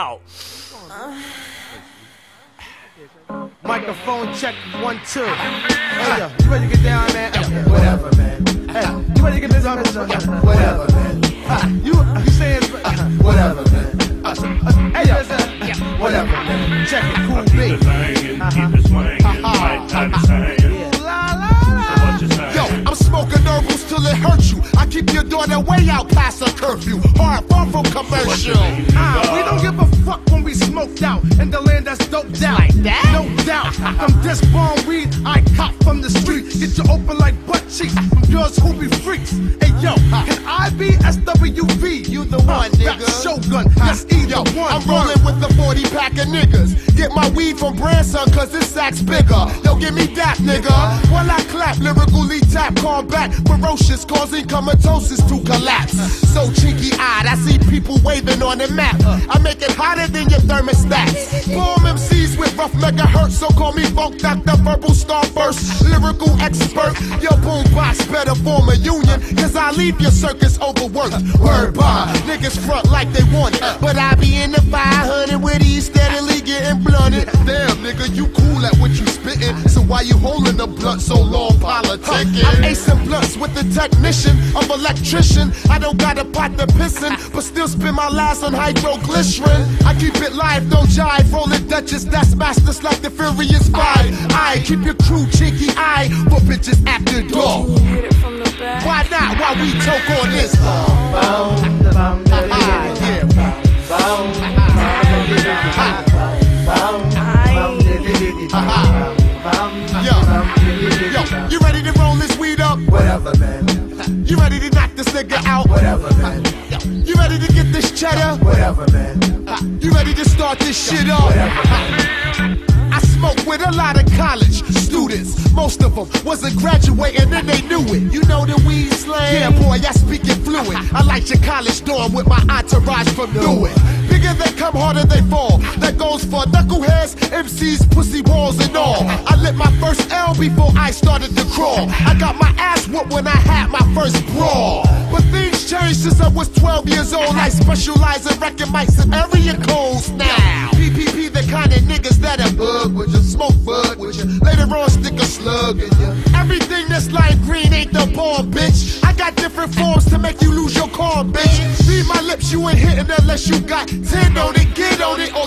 out. Microphone check one two. Hey yo, you ready to get down, man? Hey, whatever, man. Hey, you ready to get this on? Whatever, man. Uh, you you saying whatever, man. Uh, uh, hey yo, whatever, man. Check it, cool Keep beat. it banging, keep it swinging, type of saying. You saying? Yo, I'm smoking herbals till it hurts you. I keep your daughter way out past her curfew. Hard far from commercial. Out in the land that's doped out. Like that? No doubt. From this bomb weed I cop from the street. Get you open like butt cheeks from girls who be freaks. Hey yo, can I be SWV? You the one, uh, nigga. Shogun, yes, either Yo, one. I'm rolling with the 40 pack of niggas. Get my weed from Branson, cause this sack's bigger. Yo, give me that, nigga. While I clap, lyrically tap, call back, ferocious, causing comatosis to collapse. So cheeky eyed, I see people waving on the map. I make it hotter than your thermostats. Bomb MCs with rough megahertz, so call me Funk Dr. Verbal Starburst. Lyrical expert, your boombox better form a union, cause I leave your circus overworked. Word bond, niggas front like they want it, but I be in the 500 with these steadily getting why you holding the blunt so long, politicking? I'm acing blunts with the technician of electrician. I don't got a pot to pissin', but still spend my last on hydroglycerin. I keep it live, don't jive, rolling Dutchess, that's masters like the Furious Five. I keep your crew cheeky eye for bitches after dark. Hit it from the back. Why not? While we choke on this. Ah, yeah. Whatever, man. You ready to knock this nigga out? Whatever, man. You ready to get this cheddar? Whatever, man. You ready to start this shit up? I smoke with a lot of college students. Most of them wasn't graduating and they knew it. You know the weed slang? Yeah, boy, I speak it fluid. I like your college dorm with my entourage from Newark. Bigger they come, harder they fall. That goes for knuckleheads, MCs, pussy walls, and all. I lit my first L before I started to crawl. I got my ass whooped when I had my first brawl. But things changed since I was 12 years old. I specialize in wrecking mics and area codes now. PPP, the kind of niggas that are bug with you, smoke bud with you. Later on, stick a slug in you. Everything that's lime green ain't the bomb, bitch. I got different forms to make you lose your calm, bitch. Read my lips, you ain't hitting unless you got 10 on it. Get on it or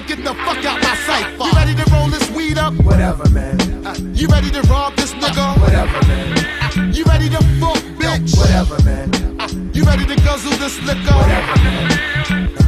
Just look Whatever.